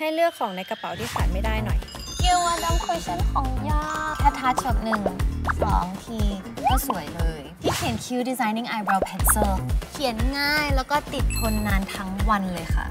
ให้เลือกของในกระเป๋าที่ขาดไม่ได้หน่อยยูว่ยวัดำคุยชั้นของยอแค่ทัชแบบหนึ่งสองทีก็สวยเลยที่เขียน Q Designing Eyebrow Pencil เขียนง่ายแล้วก็ติดทนนานทั้งวันเลยค่ะ